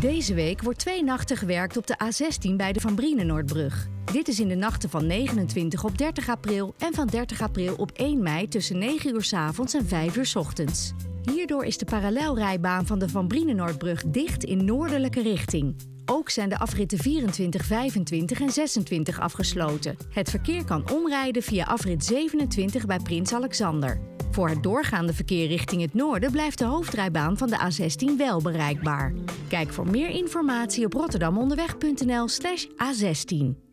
Deze week wordt twee nachten gewerkt op de A16 bij de Van Brienenoordbrug. Dit is in de nachten van 29 op 30 april en van 30 april op 1 mei tussen 9 uur s avonds en 5 uur s ochtends. Hierdoor is de parallelrijbaan van de Van Brienenoordbrug dicht in noordelijke richting. Ook zijn de afritten 24, 25 en 26 afgesloten. Het verkeer kan omrijden via afrit 27 bij Prins Alexander. Voor het doorgaande verkeer richting het noorden blijft de hoofdrijbaan van de A16 wel bereikbaar. Kijk voor meer informatie op rotterdamonderweg.nl/A16.